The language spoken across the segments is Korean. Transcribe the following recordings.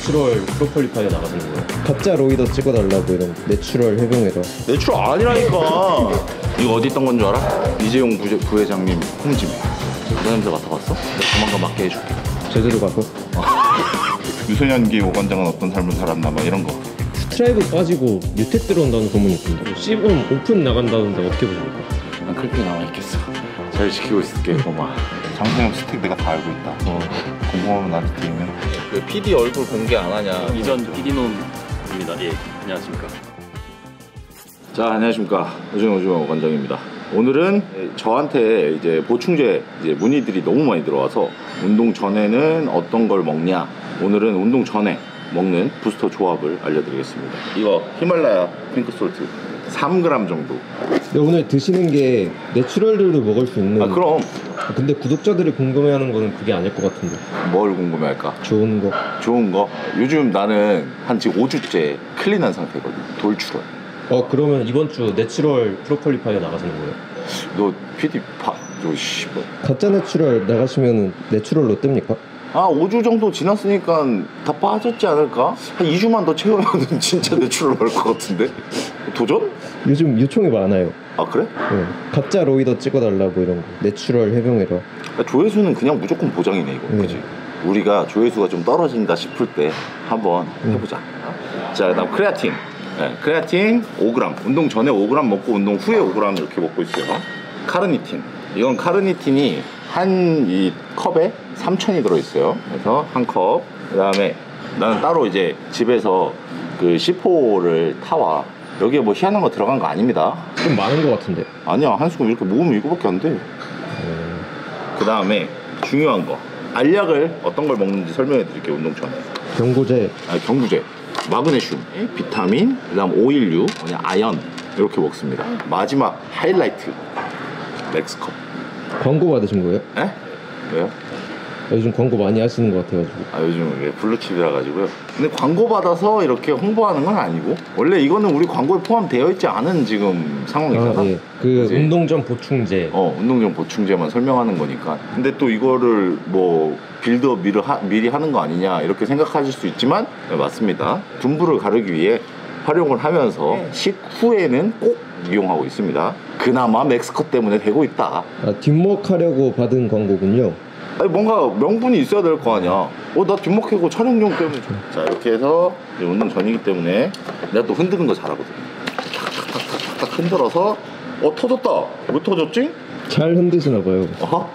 natural pro qualifier 나가시는 거예요? 가짜 roider 찍어달라고 이런 natural 해병에다 natural 아니라니까. 이거 어디 있던 건 줄 알아? 이재용 부회, 부회장님 홈집이. 그 냄새 맡아봤어? 내가 조만간 맡게 해줄게. 제대로 가서 유소년기 오관장은 어떤 삶을 살았나 막 이런 거. 스트라이브 빠지고 유택 들어온다는 소문이 있던데 시범 오픈 나간다는데 어떻게 보십니까? 난 그렇게 나와 있겠어. 잘 지키고 있을게, 고마. 장성엽 스택 내가 다 알고 있다. 어. 궁금하면 나한테 드리면. 그 PD 얼굴 공개 안 하냐? 이전 PD놈입니다. 예, 안녕하십니까. 자, 안녕하십니까. 오준호 오준호 관장입니다. 오늘은 저한테 이제 보충제 이제 문의들이 너무 많이 들어와서 운동 전에는 어떤 걸 먹냐. 오늘은 운동 전에 먹는 부스터 조합을 알려드리겠습니다. 이거 히말라야 핑크 솔트 3g 정도. 근데 오늘 드시는 게 natural들도 먹을 수 있는 아, 그럼 근데 구독자들이 궁금해하는 거는 그게 아닐 것 같은데 뭘 궁금해할까? 좋은 거 좋은 거? 요즘 나는 한 지금 5주째 clean한 상태거든. 돌출원. 어 그러면 이번 주 natural pro qualifier 나가시는 거예요? 너 PD 봐. 너 씨. 뭐. 가짜 natural 나가시면은 natural로 뜹니까? 아 5주 정도 지났으니까 다 빠졌지 않을까? 한 2주만 더 채우면 진짜 natural 나올 것 같은데? 도전? 요즘 요청이 많아요 아 그래? 네. 가짜 roider 찍어달라고 이런 거. natural 해병에다 아, 조회수는 그냥 무조건 보장이네 이거. 네. 그지? 우리가 조회수가 좀 떨어진다 싶을 때 한번 해보자. 자 다음 크레아틴. 네, 크레아틴 5g 운동 전에 5g 먹고 운동 후에 5g 이렇게 먹고 있어요. 카르니틴. 이건 카르니틴이 한 이 컵에 3,000이 들어있어요. 그래서 한 컵. 그 다음에 나는 따로 이제 집에서 그 C4를 타와 여기에 뭐 희한한 거 들어간 거 아닙니다. 좀 많은 것 같은데. 아니야 한 스푼 이렇게 모으면 이거밖에 안돼. 그 다음에 중요한 거. 알약을 어떤 걸 먹는지 설명해 드릴게요 운동 전에. 경고제. 아, 경구제. 마그네슘 비타민 그 다음 오일류 뭐냐 아연 이렇게 먹습니다. 마지막 하이라이트. 렉스컵. 광고 받으신 거예요? 에? 왜요? 요즘 광고 많이 하시는 것 같아가지고 아 요즘 이게 블루칩이라 가지고요 근데 광고 받아서 이렇게 홍보하는 건 아니고 원래 이거는 우리 광고에 포함되어 있지 않은 지금 상황이잖아 아, 예. 그 네. 그지? 운동 전 보충제 어, 운동용 보충제만 설명하는 거니까. 근데 또 이거를 뭐 빌드업 미리, 하, 미리 하는 거 아니냐 이렇게 생각하실 수 있지만 네, 맞습니다. 둔부를 가르기 위해 활용을 하면서 식후에는 꼭 이용하고 있습니다. 그나마 맥스컷 때문에 되고 있다. 아, 뒷목 하려고 받은 광고군요 아니 뭔가 명분이 있어야 될 거 아니야. 어, 나 뒷목해고 촬영용 때문에. 자, 이렇게 해서 이제 운동 전이기 때문에 내가 또 흔드는 거 잘하거든. 탁탁탁탁탁 흔들어서 어, 터졌다. 왜 터졌지? 잘 흔드시나 봐요 어허?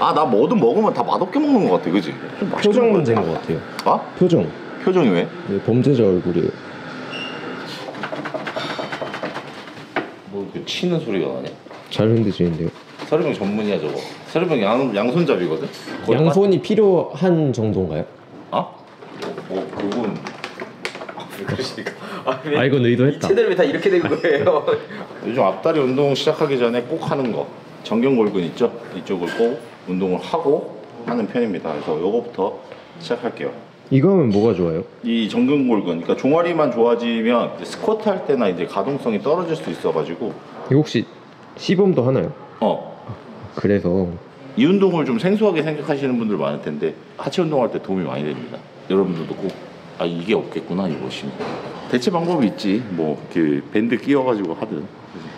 아, 나 뭐든 먹으면 다 맛없게 먹는 것 같아, 그지? 표정 문제인 돼. 것 같아요 아? 표정 표정이 왜? 네, 범죄자 얼굴이에요 뭐 이렇게 치는 소리가 나냐? 잘 흔드시는데요 서류병 전문이야, 저거. 서류병 양, 양손잡이거든? 거의 양손이 필요한 정도인가요? 빠- 아? 뭐, 그건. 아, 그러시니까. 아, 왜- 아 이건 의도했다 채널이 다 이렇게 된 거예요. 요즘 앞다리 운동 시작하기 전에 꼭 하는 거 정경골근 있죠? 이쪽을 꼭 운동을 하고 하는 편입니다. 그래서 요거부터 시작할게요. 이거 하면 뭐가 좋아요? 이 정근골근, 그러니까 종아리만 좋아지면 이제 스쿼트 할 때나 이제 가동성이 떨어질 수 있어가지고 이거 혹시 시범도 하나요? 어. 그래서 이 운동을 좀 생소하게 생각하시는 분들 많을 텐데 하체 운동할 때 도움이 많이 됩니다. 여러분들도 꼭 아 이게 없겠구나 이것이 대체 방법이 있지 뭐 이렇게 밴드 끼워가지고 하든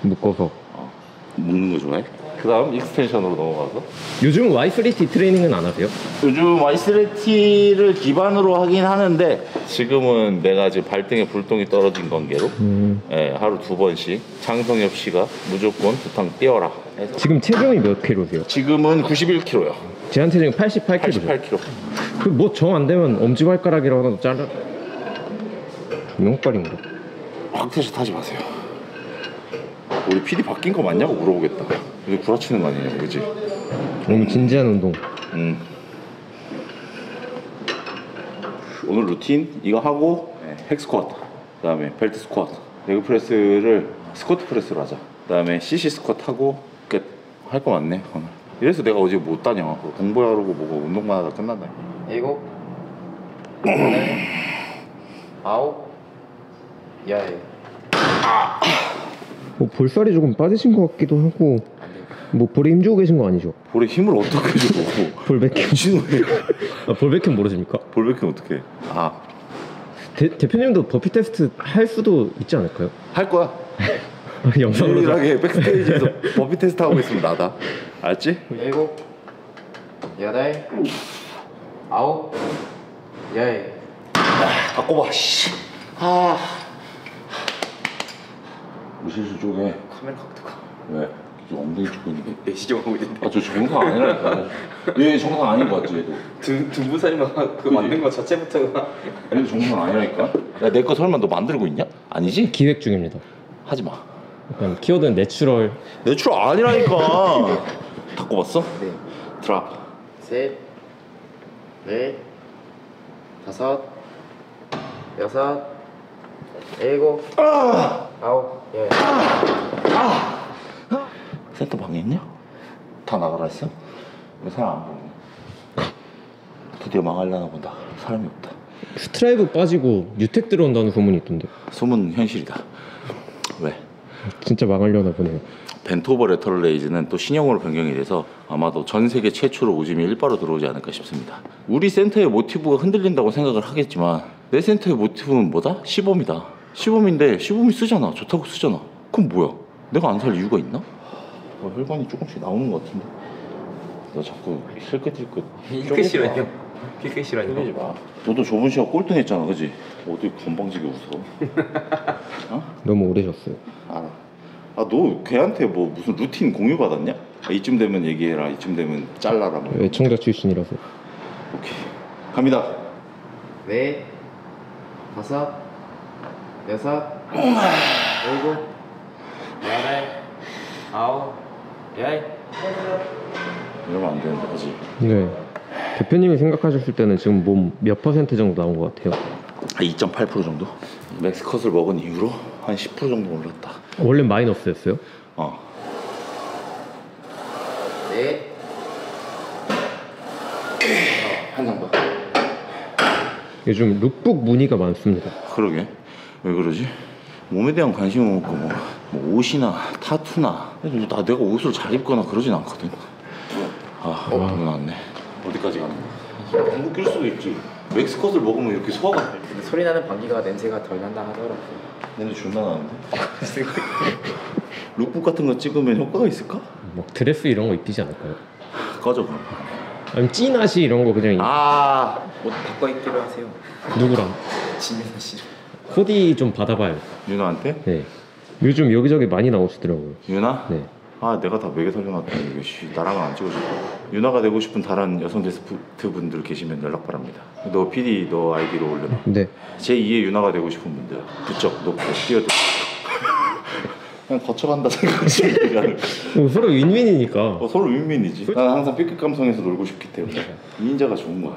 묶어서 어. 묶는 거 좋아해? 그 다음 extension으로 넘어가서. 요즘 Y3T 트레이닝은 안 하세요? 요즘 와이스레티를 기반으로 하긴 하는데 지금은 내가 지금 발등에 불똥이 떨어진 관계로 음, 예, 하루 두 번씩 장성엽 씨가 무조건 두탕 뛰어라. 해서 지금 체중이 몇 킬로세요? 지금은 91kg요. 제한 체중이 88킬로 88kg 그뭐 정 안 되면 엄지발가락이라고 하나 잘라. 명발인가? 확테스트 하지 마세요. 우리 PD 바뀐 거 맞냐고 물어보겠다 이거 구라치는 거 아니냐 그지? 너무 진지한 운동 음. 오늘 루틴 이거 하고 네, hack squat 그다음에 belt squat leg press를 squat press로 하자 그다음에 sissy squat 하고 끝 할 거 많네 오늘 이래서 내가 어제 못 다녀 공부하려고 뭐고 운동만 하다 끝난다 일곱, 여덟, 아홉, 열. 뭐 볼살이 조금 빠지신 것 같기도 하고 뭐 볼에 힘 주고 계신 거 아니죠? 볼에 힘을 어떻게 줘볼몇 개? 미친놈이야 아, 볼 vacuum 모르십니까? 볼 vacuum 어떻게? 아, 대, 대표님도 버피 테스트 할 수도 있지 않을까요? 할 거야. 영상으로 유일하게 백스테이지에서 버피 테스트 하고 있으면 나다. 알지? 일곱, 여덟, 아홉, 열. 바꿔봐. 씨. 아. 무실수 쪽에 카메라 각도가 왜? 저 엉덩이 찍고 있는 게. 내시경 하고 있는데. 아, 저 정상 아니라니까. 얘 정상 아닌 거 같지, 얘도. 두 두부 살만 그? 만든 거 자체부터가. 얘도 정상 아니라니까. 야, 내 거 설마 너 만들고 있냐? 아니지? 기획 중입니다. 하지 마. 약간 키워드는 natural natural 아니라니까. 바꿔봤어? 네. drop. 셋, 넷, 다섯, 여섯, 일곱, 아홉, 열. 센터 방에 있냐? 다 나가라 했어? 왜 사람 안 보네? 드디어 망하려나 본다. 사람이 없다. Strive 빠지고 Newtech 들어온다는 소문이 있던데 소문 현실이다. 왜? 진짜 망하려나 보네요. bent over lateral raise는 또 신형으로 변경이 돼서 아마도 전 세계 최초로 오즘이 일빠로 들어오지 않을까 싶습니다. 우리 센터의 모티브가 흔들린다고 생각을 하겠지만 내 센터의 모티브는 뭐다? 시범이다. 시범인데 시범이 쓰잖아. 좋다고 쓰잖아. 그럼 뭐야? 내가 안 살 이유가 있나? 어, 혈관이 조금씩 나오는 것 같은데. 너 자꾸 힐끗힐끗. 힐끗이라뇨. 힐끗이라뇨. 흘리지 마. 너도 저번 시간 꼴등했잖아, 그지? 어디 건방지게 웃어? 너무 오래셨어요. 알아. 아, 너 걔한테 뭐 무슨 루틴 공유 받았냐? 아, 이쯤 되면 얘기해라. 이쯤 되면 잘라라. 뭐. 애청자 출신이라서 오케이. 갑니다. 넷, 다섯, 여섯, 일곱, 여덟, 아홉, 열. 이러면 안 되는데, 그지? 네. 대표님이 생각하셨을 때는 지금 몸 몇 퍼센트 정도 나온 것 같아요? 2.8% 정도? 맥스컷을 먹은 이후로 한 10% 정도 올랐다. 원래 마이너스였어요? 어. 넷, 한장 더. 요즘 룩북 문의가 많습니다. 그러게. 왜 그러지? 몸에 대한 관심은 없고 뭐, 뭐 옷이나 타투나 나 내가 옷을 잘 입거나 그러진 않거든. 아, 어, 돈 나왔네. 어디까지 가는 거야? 방구 낄 수도 있지. 맥스컷을 먹으면 이렇게 소화가 돼. 근데 소리 나는 방귀가 냄새가 덜 난다 하더라고. 근데 존나 나는데? 룩북 같은 거 찍으면 효과가 있을까? 막 드레스 이런 거 입히지 않을까요? 꺼져 그럼. 아니면 찌나시 이런 거 그냥 아, 옷 바꿔 입기로 하세요. 누구랑 지민아 씨. 코디 좀 받아봐요. 유나한테? 네. 요즘 여기저기 많이 나오시더라고요. 유나? 네. 아 내가 다 매개 이거 씨 나랑은 안 찍어줄 거야 유나가 되고 싶은 다른 여성 게스트 분들 계시면 연락 바랍니다. 너 PD 너 아이디로 올려놔. 네. 제2의 유나가 되고 싶은 분들 부쩍 높고 뛰어들 그냥 거쳐간다 생각하시면 어, 서로 윈윈이니까. 어, 서로 윈윈이지. 난 항상 삐끗 감성에서 놀고 싶기 때문에. 이인자가 좋은 거야.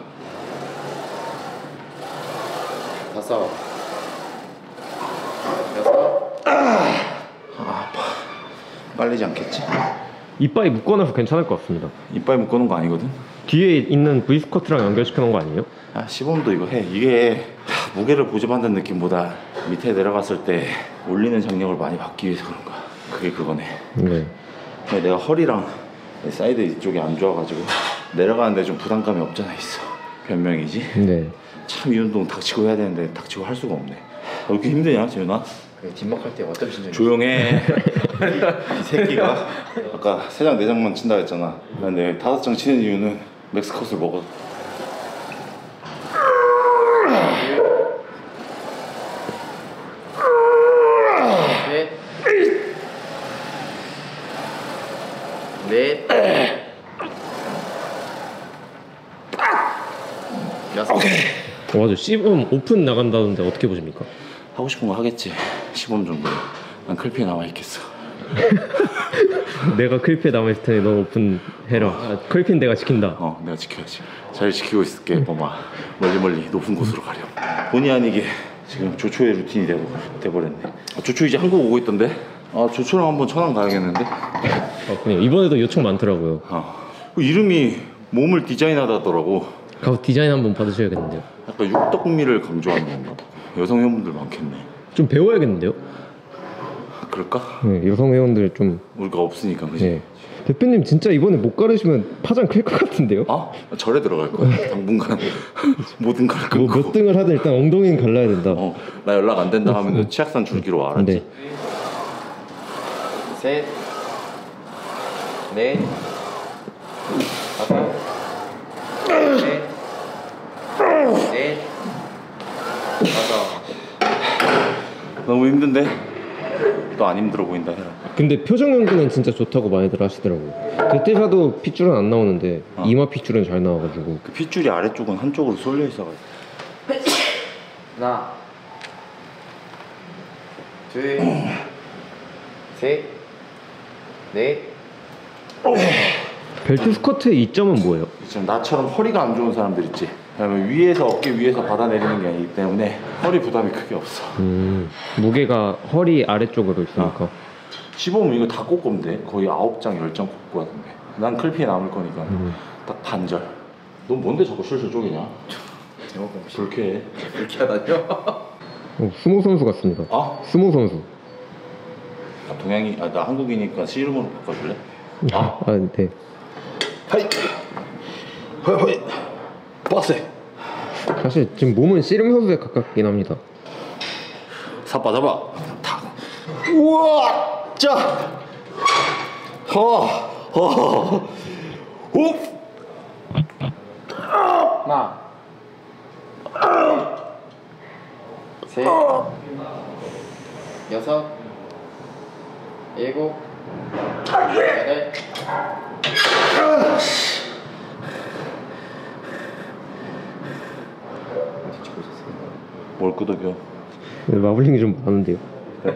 다섯, 여섯, 빨리지 않겠지? 이빨이 묶어놔서 괜찮을 것 같습니다. 이빨 묶어놓은 거 아니거든? 뒤에 있는 V 스쿼트랑 연결시켜 놓은 거 아니에요? 아 시범도 이거 해 이게 하, 무게를 보조받는 느낌보다 밑에 내려갔을 때 올리는 장력을 많이 받기 위해서 그런 거야 그게 그거네 네. 근데 내가 허리랑 사이드 이쪽이 안 좋아가지고 내려가는데 좀 부담감이 없잖아 있어 변명이지 네. 참 이 운동 닥치고 해야 되는데 닥치고 할 수가 없네 왜 이렇게 힘드냐 재윤아? 그 뒷목 할때 어떤 심정이? 조용해 이 새끼가 아까 세 장 네 장만 친다 했잖아. 근데 다섯 장 치는 이유는 맥스컷을 먹어. 넷, 넷, 여섯. 어, 맞아. 시범 오픈 나간다는데 어떻게 보십니까? 하고 싶은 거 하겠지. 시범 정도 난 클피에 남아 있겠어 내가 클피에 남아있을 테니 너 오픈 해라. 아, 클피는 내가 지킨다. 어 내가 지켜야지 잘 지키고 있을게 범아 멀리 멀리 높은 곳으로 가렴 본의 아니게 지금 조초의 루틴이 되고, 돼버렸네 아, 조초 이제 한국 오고 있던데 아 조초랑 한번 천안 가야겠는데 아, 그냥 이번에도 요청 많더라고요. 아, 그 이름이 몸을 디자인하다더라고 가서 디자인 한번 받으셔야겠는데요. 약간 육덕미를 강조하는 건가 여성 회원분들 많겠네 좀 배워야겠는데요? 그럴까? 네, 여성 회원들 좀 우리가 없으니까 그지? 네. 대표님 진짜 이번에 못 가르시면 파장 클 것 같은데요? 아 절에 들어갈 거야 당분간 모든 걸뭐 끊고 몇 등을 하든 일단 엉덩이는 갈라야 된다. 어, 나 연락 안 된다 하면 치약산 줄기로 와 알았지? 네. 셋, 넷, 다섯, 셋, 넷, 다섯. 너무 힘든데? 또안 힘들어 보인다 해라 근데 표정 연구는 진짜 좋다고 많이들 하시더라고요. 대퇴사도 핏줄은 안 나오는데 어. 이마 핏줄은 잘 나와가지고 그 핏줄이 아래쪽은 한쪽으로 쏠려 있어가지고 하나, 둘, 셋, 넷, 벨트 스쿼트의 이점은 뭐예요? 지금 나처럼 허리가 안 좋은 사람들 있지 왜냐면 위에서 어깨 위에서 받아내리는 게 아니기 때문에 허리 부담이 크게 없어 음, 무게가 허리 아래쪽으로 있으니까 어. 씹으면 이거 다돼 거의 9장 10장 꽂고 하던데 난 클피에 남을 거니까 음. 딱 반절 너 뭔데 자꾸 실실 쪼개냐? 제목 공식. 그렇게 이렇게 하다뇨? 어, 스모 선수 같습니다. 아? 스모 선수. 나 동양이 아 나 한국이니까 씨름으로 바꿔줄래? 아, 네. 하이 허이 허이 빡세. 사실 지금 몸은 씨름 선수에 가깝긴 합니다. 사빠 잡아. 탁 우와! 짜 허허 후 하나, 셋, 여섯, 일곱, 여덟, 어디 찍고 있었어요? 뭘 끄덕여? 네, 마블링이 좀 많은데요.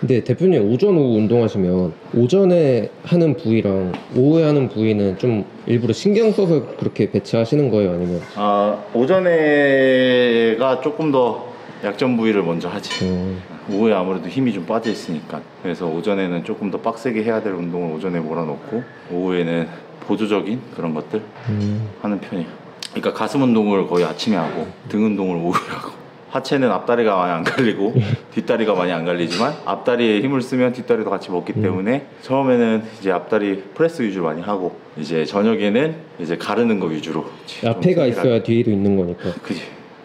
근데 대표님 오전 오후 운동하시면 오전에 하는 부위랑 오후에 하는 부위는 좀 일부러 신경 써서 그렇게 배치하시는 거예요, 아니면? 아 오전에가 조금 더 약점 부위를 먼저 하지. 음, 오후에 아무래도 힘이 좀 빠져 있으니까. 그래서 오전에는 조금 더 빡세게 해야 될 운동을 오전에 몰아넣고 오후에는 보조적인 그런 것들 음, 하는 편이야 그러니까 가슴 운동을 거의 아침에 하고 등 운동을 오후에 하고 하체는 앞다리가 많이 안 갈리고 뒷다리가 많이 안 갈리지만 앞다리에 힘을 쓰면 뒷다리도 같이 먹기 때문에 처음에는 이제 앞다리 프레스 위주로 많이 하고 이제 저녁에는 이제 가르는 거 위주로 좀 앞에가 있어야 뒤에도 있는 거니까. 그지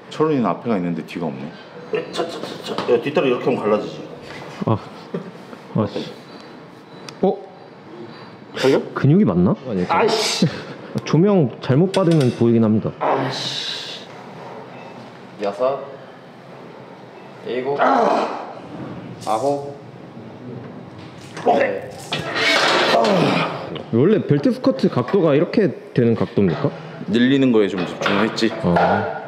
철훈이는 앞에가 있는데 뒤가 없네 차 차 차 차 야 뒷다리 이렇게 하면 갈라지지 아, 아, 씨. 어? 저기요? 근육이 맞나? 아이씨 조명 잘못 받으면 보이긴 합니다. 여섯, 일곱, 아홉, 열. 원래 벨트 스쿼트 각도가 이렇게 되는 각도입니까? 늘리는 거에 좀 집중을 했지 아,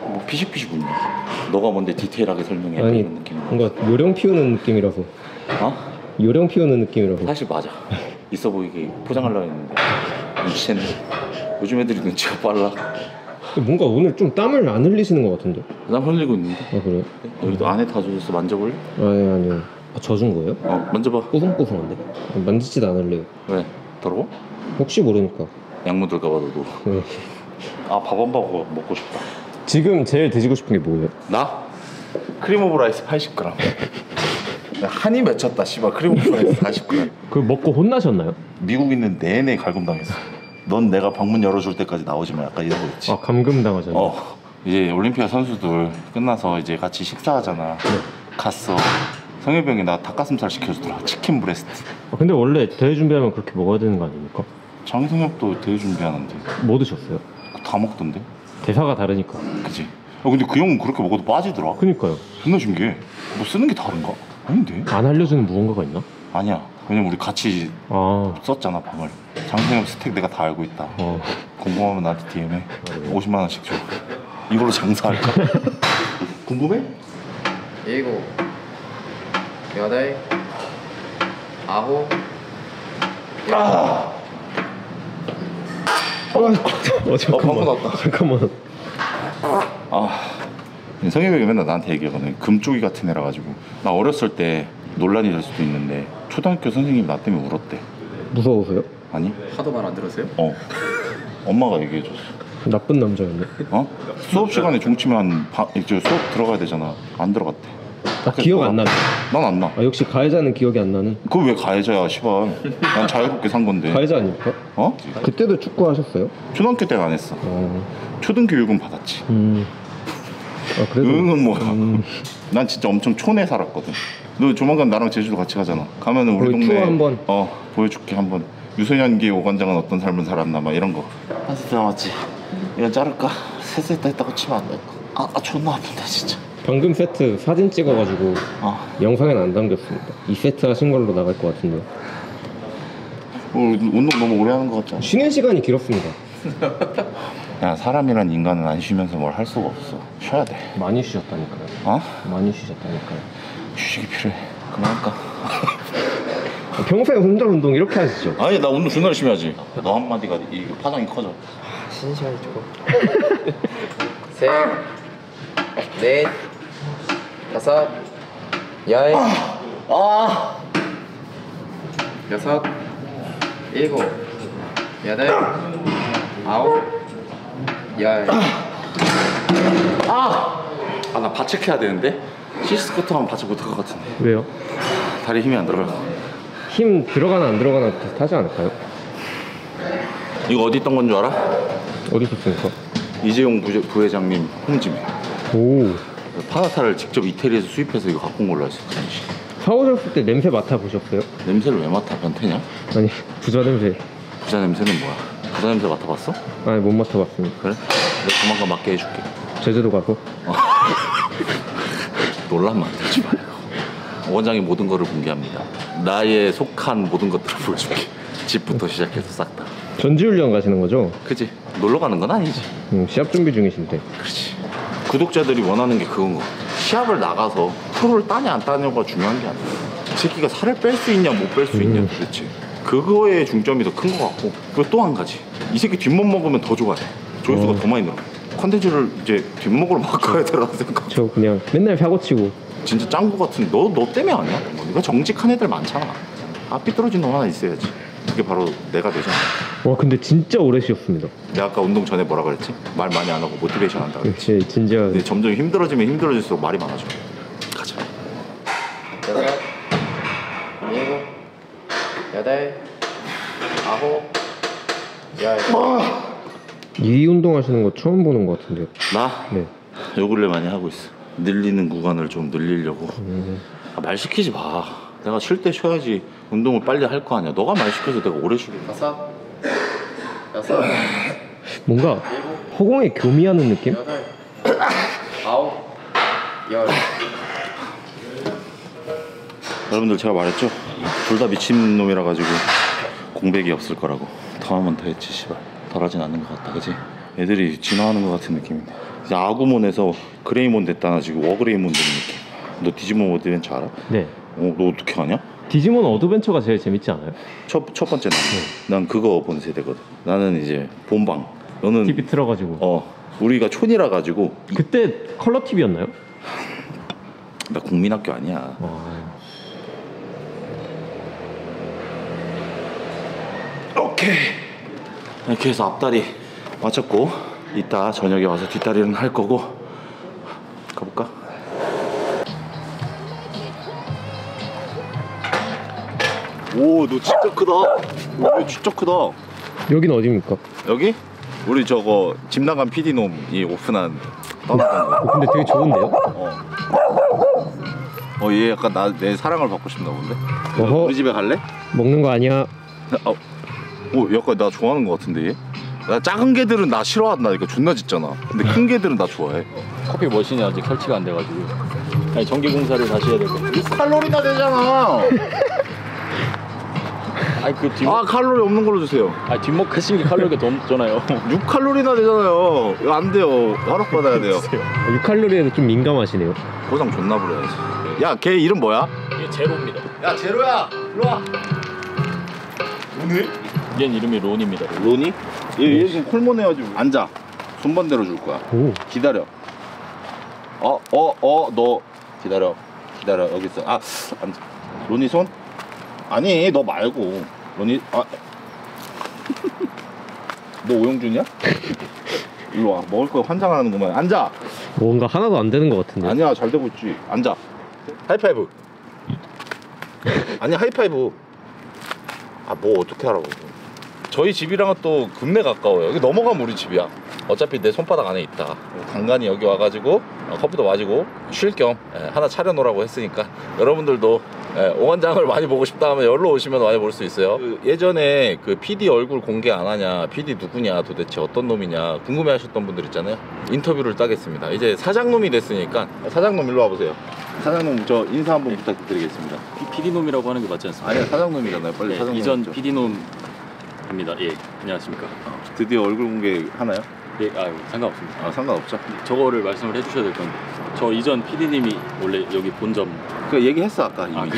뭐 피식피식 웃네 너가 뭔데 디테일하게 설명해 아니 이런 느낌 뭔가 요령 피우는 느낌이라서 어? 요령 피우는 느낌이라서 사실 맞아 있어 보이게 포장하려고 했는데 눈치챘네 요즘 애들이 눈치가 빨라 뭔가 오늘 좀 땀을 안 흘리시는 것 같은데 난 흘리고 있는데 아 그래요? 여기도 안에 다 젖었어 만져볼래? 아니 아니요 아, 젖은 거예요? 어 만져봐 뽀송뽀송한데? 만지지도 않을래요 왜? 더러워? 혹시 모르니까 약 묻을까봐 너도 네. 아밥한밥 먹고 싶다 지금 제일 드시고 싶은 게 뭐예요? 나? cream of rice 80g 나 한이 맺혔다 씨발. cream of rice 40g 그 먹고 혼나셨나요? 미국 있는 내내 갈굼당했어. 넌 내가 방문 열어줄 때까지 나오지 마. 약간 이런 거 있지. 아 감금 당하셨나요? 어. 이제 올림피아 선수들 끝나서 이제 같이 식사하잖아. 갔어. 성엽이 형이 나 닭가슴살 시켜주더라. chicken breast. 아, 근데 원래 대회 준비하면 그렇게 먹어야 되는 거 아닙니까? 장성엽도 대회 준비하는데. 뭐 드셨어요? 다 먹던데? 대사가 다르니까. 그지 어, 근데 그 형은 그렇게 먹어도 빠지더라. 그니까요. 존나 신기해. 뭐 쓰는 게 다른가? 아닌데 안 알려주는 무언가가 있나? 아니야 왜냐면 우리 같이 아 썼잖아 방을 장성엽 스택 내가 다 알고 있다 어. 궁금하면 나한테 DM해 50만 원씩 줘 이걸로 장사할까? 궁금해? 일곱, 여덟, 아홉, 아! 어 잠깐만 방금 왔다. 잠깐만 아 성엽이 형이 맨날 나한테 얘기하거든 금쪽이 같은 애라 가지고 나 어렸을 때 논란이 될 수도 있는데 초등학교 선생님이 나 때문에 울었대 무서워서요? 아니? 하도 말 안 들었어요? 어 엄마가 얘기해줬어 나쁜 남자였네 어? 수업 시간에 중치면 바, 이제 수업 들어가야 되잖아 안 들어갔대 아, 기억 안 나요? 난안 나. 아 역시 가해자는 기억이 안 나는 그거 왜 가해자야, 시발. 난 자유롭게 산 건데. 가해자 아닙니까? 어? 그때도 축구 하셨어요? 초등학교 때는 안 했어. 어, 초등교육은 받았지. 음. 아 그래도 응은 뭐야. 음. 난 진짜 엄청 촌에 살았거든. 너 조만간 나랑 제주도 같이 가잖아. 가면은 우리 동네 한번. 어 보여줄게 한번. 유소년기 오관장은 어떤 삶을 살았나 막 이런 거. 한세 남았지. 이건 자를까? 세세다 했다고 치면 안 될까? 아, 아 존나 아픈데 진짜. 방금 세트 사진 찍어가지고 아 영상에는 안 담겼습니다. 이 세트 하신 걸로 나갈 것 같은데 어, 운동 너무 오래 하는 것 같지 않아? 쉬는 시간이 길었습니다. 야 사람이란 인간은 안 쉬면서 뭘 할 수가 없어. 쉬어야 돼. 많이 쉬셨다니까요. 어? 많이 쉬셨다니까요. 휴식이 필요해. 그만할까? 평소에 혼자 운동 이렇게 하시죠? 아니 나 운동 존나 열심히 하지. 너 한마디가 이 파장이 커져. 쉬는 시간이 조금. 셋, 넷, 다섯, 열, 아 여섯, 일곱, 여덟, 아홉, 열. 아나 바측해야 되는데 시스코트 하면 바측 못할 것 같은데 왜요? 다리 힘이 안 들어가 힘 들어가나 안 들어가나 비슷하지 않을까요? 이거 어디 있던 건 줄 알아? 어디서 씁니까? 이재용 부회, 부회장님 홈짐에 오 파나타를 직접 이태리에서 수입해서 이거 갖고 온 걸로 알수 있어 사오셨을 때 냄새 맡아 보셨어요? 냄새를 왜 맡아 변태냐? 아니 부자 냄새 부자 냄새는 뭐야? 부자 냄새 맡아봤어? 아니 못 맡아봤습니다. 그래? 내가 조만간 맡게 해줄게 제주도 가서 논란 만들지 말고 원장이 모든 거를 공개합니다 나의 속한 모든 것들을 보여줄게 집부터 시작해서 싹 다 전지훈련 가시는 거죠? 그지? 놀러 가는 건 아니지 음, 시합 준비 중이신데 그렇지. 구독자들이 원하는 게 그건 거. 시합을 나가서 프로를 따냐 안 따냐가 중요한 게 아니야. 이 새끼가 살을 뺄 수 있냐 못 뺄 수 있냐 음. 도대체. 그거에 중점이 더 큰 것 같고 그리고 또 한 가지 이 새끼 뒷목 먹으면 더 좋아해 조회수가 어. 더 많이 늘어 컨텐츠를 이제 뒷목으로 바꿔야 되라는 생각 저 그냥 맨날 사고 치고 진짜 짱구 같은 너 너 때문에 아니야? 뭐, 네가 정직한 애들 많잖아 아 삐뚤어진 놈 하나 있어야지 그게 바로 내가 되잖아 와 근데 진짜 오래 쉬었습니다. 내가 아까 운동 전에 뭐라 그랬지? 말 많이 안 하고 모티베이션 한다 그랬지 진지하게 근데 점점 힘들어지면 힘들어질수록 말이 많아져. 여덟, 아홉, 열. 이 운동 하시는 거 처음 보는 것 같은데요. 나 네. 요 근래 많이 하고 있어. 늘리는 구간을 좀 늘리려고. 음, 아, 말 시키지 마. 내가 쉴 때 쉬어야지 운동을 빨리 할 거 아니야. 너가 말 시켜서 내가 오래 쉬게. 다섯, 여섯, 뭔가 허공에 교미하는 느낌? 여덟, 아홉, 열. 여러분들 제가 말했죠. 둘 다 미친 놈이라 가지고 공백이 없을 거라고. 더 하면 더 했지 씨발. 덜하진 않는 것 같다, 그지? 애들이 진화하는 것 같은 느낌인데. 이제 아구몬에서 그레이몬 됐다나 지금 워그레이몬 되는 느낌. 너 디지몬 어드벤처 알아? 네. 어, 너 어떻게 아냐? 디지몬 어드벤처가 제일 재밌지 않아요? 첫, 첫 번째 난, 난 그거 본 세대거든. 나는 이제 본방. 너는 TV 틀어가지고 어 우리가 촌이라 가지고 이- 그때 컬러 TV였나요? 나 국민학교 아니야. 와. 오케이. 이렇게 해서 앞다리 맞췄고 이따 저녁에 와서 뒷다리는 할 거고 가볼까? 오, 너 진짜 크다. 오, 진짜 크다. 여긴 어디입니까? 여기 우리 저거 집 나간 PD 놈이 오픈한 떠나간 거. 어, 근데 되게 좋은데요? 어, 얘 약간 나 내 사랑을 받고 싶나 본데. 어허. 우리 집에 갈래? 먹는 거 아니야? 어, 오, 약간 나 좋아하는 것 같은데 얘? 나 작은 개들은 나 싫어한다니까 존나 짖잖아. 근데 큰 개들은 나 좋아해. 커피 머신이 아직 설치가 안 돼가지고 아니 전기 공사를 다시 해야 되고 6칼로리나 되잖아. 아니 그 뒷목 아 칼로리 없는 걸로 주세요. 아 뒷목 하신 게 칼로리가 더 없잖아요 6칼로리나 되잖아요. 이거 안 돼요. 허락 받아야 돼요. 6칼로리에도 좀 민감하시네요. 고장 존나 부려야지. 야, 걔 이름 뭐야? 이게 제로입니다 야, 제로야. 일로 와. 오늘? 얘는 이름이 론입니다 로니? 얘, 얘 지금 콜몬 해가지고 앉아. 손반대로 줄 거야. 오. 기다려. 어, 어, 어, 너 기다려. 기다려. 여기 있어. 아, 앉아. 로니 손? 아니, 너 말고. 로니, 아. 너 오영준이야? 일로 와. 먹을 거 환장하는구만. 앉아. 뭔가 하나도 안 되는 것 같은데. 아니야, 잘 되고 있지. 앉아. 하이파이브. 아니 하이파이브. 아 뭐 어떻게 하라고. 저희 집이랑은 또 근내 가까워요. 여기 넘어가면 우리 집이야. 어차피 내 손바닥 안에 있다. 간간히 여기 와가지고 어, 커피도 마시고 쉴겸 예, 하나 차려놓으라고 했으니까 여러분들도 예, 오관장을 많이 보고 싶다 하면 여기로 오시면 많이 볼 수 있어요. 그 예전에 그 PD 얼굴 공개 안 하냐, PD 누구냐, 도대체 어떤 놈이냐 궁금해 하셨던 분들 있잖아요. 인터뷰를 따겠습니다. 이제 사장놈이 됐으니까 사장놈 일로 와보세요. 사장놈 저 인사 한번 부탁드리겠습니다. PD놈이라고 하는 게 맞지 않습니까? 아니야 사장놈이잖아요. 빨리 네, 사장놈. 이전 먼저. PD놈입니다. 예, 안녕하십니까? 어, 드디어 얼굴 공개 하나요? 예, 아 상관없습니다. 아 상관없죠. 저거를 말씀을 해주셔야 될 건데 저 이전 PD님이 원래 여기 본점 그 얘기했어 아까 이미.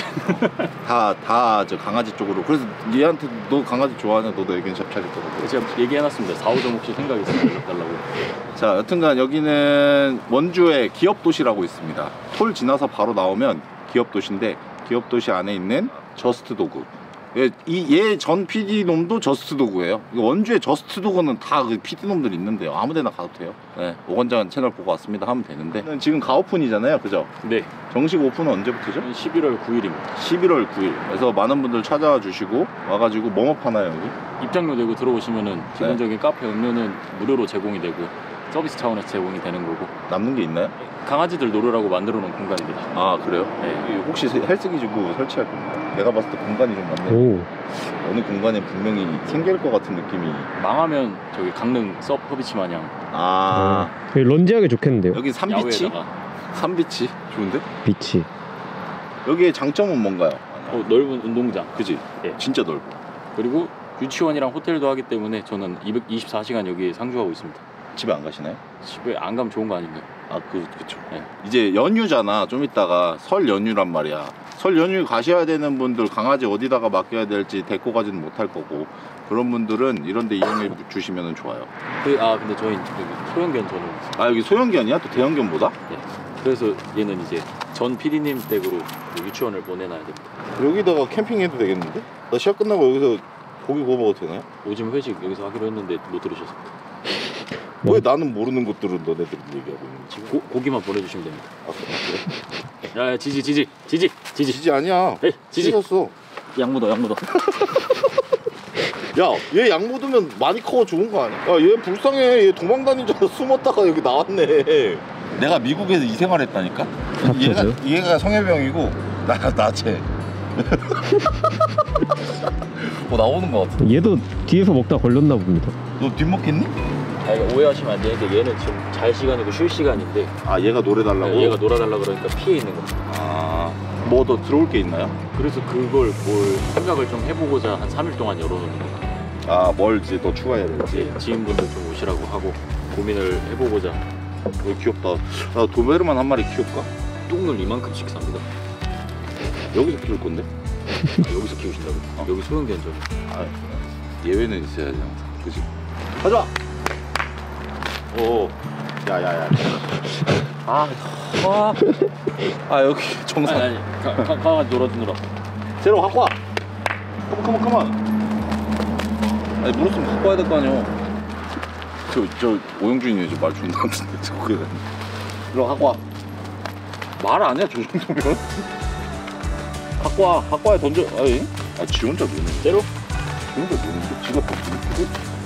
아, 다다 저 강아지 쪽으로. 그래서 얘한테 너 강아지 좋아하냐? 너도 의견 잡차겠더라고. 제가 얘기해놨습니다. 4, 5점 혹시 생각 있으면 연락달라고. 자, 여튼간 여기는 원주의 기업 도시라고 있습니다. 톨 지나서 바로 나오면 기업 도시인데 기업 도시 안에 있는 저스트 도구. 예, 이얘전 PD 놈도 저스트 도구예요. 이 원주의 저스트 도구는 다 그 PD 놈들 있는데요. 아무데나 가도 돼요. 네, 오건장 채널 보고 왔습니다 하면 되는데 지금 가오픈이잖아요, 그죠? 네, 정식 오픈은 언제부터죠? 11월 9일입니다. 11월 9일. 그래서 많은 분들 찾아와 주시고 와가지고 뭐뭐 파나요 여기? 입장료 내고 들어오시면은 기본적인 카페 음료는 무료로 제공이 되고 서비스 차원에서 제공이 되는 거고 남는 게 있나요? 강아지들 놀으라고 만들어 놓은 공간입니다. 아 그래요? 네. 혹시 헬스기지구 설치할 건가요? 내가 봤을 때 공간이 좀 많네. 오. 어느 공간에 분명히 생길 것 같은 느낌이. 망하면 저기 강릉 섭 허비치 마냥 아 여기 런지하기 좋겠는데요? 여기 삼비치? 삼비치 좋은데? 비치. 여기의 장점은 뭔가요? 어, 넓은 운동장 그지? 예. 진짜 넓어. 그리고 유치원이랑 호텔도 하기 때문에 저는 224시간 여기 상주하고 있습니다. 집에 안 가시나요? 집에 안 가면 좋은 거 아닌가요? 아, 그, 그쵸. 네. 이제 연휴잖아. 좀 있다가 설 연휴란 말이야. 설 연휴 가셔야 되는 분들 강아지 어디다가 맡겨야 될지 데리고 가지는 못할 거고 그런 분들은 이런 데 이용해 주시면 좋아요. 그, 아 근데 저희 여기 소형견 전용 아, 여기 소형견이야? 또 대형견보다? 그래서 얘는 이제 전 PD님 댁으로 그 유치원을 보내놔야 됩니다. 여기다가 캠핑해도 되겠는데? 나 시합 끝나고 여기서 고기 구워 먹어도 되나요? 오줌 회식 여기서 하기로 했는데 못 들으셨어요. 뭐? 왜 나는 모르는 것들은 너네들이 얘기하고 있는 거지? 고, 고기만 보내주시면 됩니다. 아, 그래? 야, 야 지지 지지 지지 지지 지지 아니야. 에이 지지 찢었어. 양 묻어 양 묻어. 야, 얘약 묻으면 많이 커 죽은 거 아니야? 야, 얘 불쌍해. 얘 도망 다니잖아. 숨었다가 여기 나왔네. 내가 미국에서 이 생활했다니까. 얘가? 얘가 성혜병이고 나 나체. 뭐 나오는 거 같아. 얘도 뒤에서 먹다 걸렸나 봅니다. 너 뒷먹겠니? 아 이거 오해하시면 안 되는데 얘는 지금 잘 시간이고 쉴 시간인데 아, 얘가 노래 달라고. 얘가 놀아달라 그러니까 피해 있는 겁니다. 아, 뭐 더 들어올 게 있나요? 그래서 그걸 뭘 생각을 좀 해보고자 한 3일 동안 열어놓는 거예요. 아, 뭘 이제 더 추가해야 될지. 이제 지인분들 좀 오시라고 하고 고민을 해보고자 어, 귀엽다. 아, 도베르만 한 마리 키울까? 똥을 이만큼씩 삽니다. 여기서 키울 건데? 아, 여기서 키우신다고? 어. 여기 소형 견 전 아, 예외는 있어야지 항상. 그지? 가자. 오, 야야야. 아, 아, 아 여기 정상. 아니 아니 가, 가, 강아지 놀아주느라 제로 갖고 와. 컴온 컴온 컴온. 아니 물었으면 갖고 와야 될 거 아니야. 저저 오영준이 이제 말 존나 하는데 저거 그래. 일로 갖고 와. 말 안 해? 저 정도면? 갖고 와. 갖고 와야 던져. 아이. 아, 지 혼자 노는. 제로? 지 혼자 노는 데 지가 더 노는.